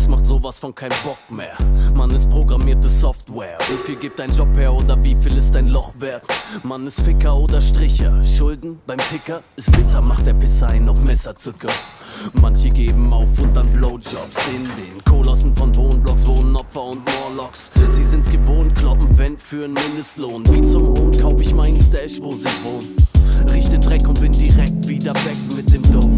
es macht sowas von kein Bock mehr. Man ist programmierte Software. Wie viel gibt ein Job her oder wie viel ist ein Loch wert? Man ist Ficker oder Stricher. Schulden beim Ticker ist bitter, macht der Pisser ein auf Messerzucker. Manche geben auf und dann Blowjobs in den Kolossen von Wohnblocks wohnen Opfer und Morlocks. Sie sind's gewohnt, kloppen Wend für einen Mindestlohn. Wie zum Hohn kauf ich meinen Stash, wo sie wohnen. Riech den Dreck und bin direkt wieder weg mit dem Dope.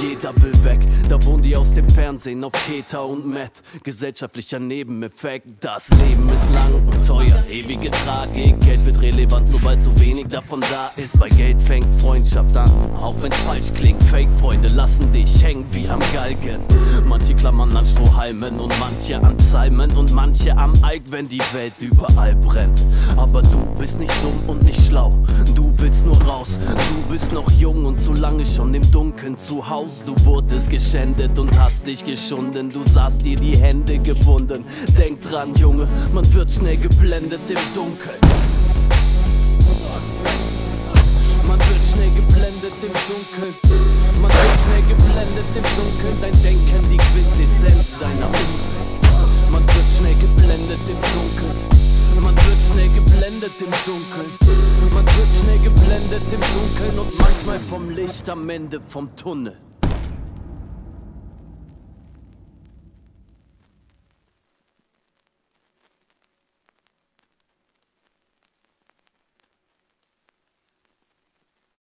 Jeder will weg. Da wohnen die aus dem Fernsehen auf Keta und Meth. Gesellschaftlicher Nebeneffekt, das Leben ist lang und teuer. Ewige Tragik, Geld wird relevant, sobald zu wenig davon da ist. Bei Geld fängt Freundschaft an, auch wenn's falsch klingt. Fake-Freunde lassen dich hängen wie am Galgen. Manche klammern an Strohhalmen und manche an Psalmen und manche am Eik, wenn die Welt überall brennt. Aber du bist nicht dumm und nicht schlau. Du willst nur raus, du bist noch jung und zu lange schon im Dunkeln zu Haus. Du wurdest geschändet und hast dich geschunden. Du sahst dir die Hände gebunden. Denk dran, Junge, man wird schnell geblendet im Dunkeln. Man wird schnell geblendet im Dunkeln. Man wird schnell geblendet im Dunkeln. Dein Denken, die Quintessenz deiner Umwelt. Man wird schnell geblendet im Dunkeln. Man wird schnell geblendet im Dunkeln. Man wird schnell geblendet im Dunkeln und manchmal vom Licht am Ende vom Tunnel.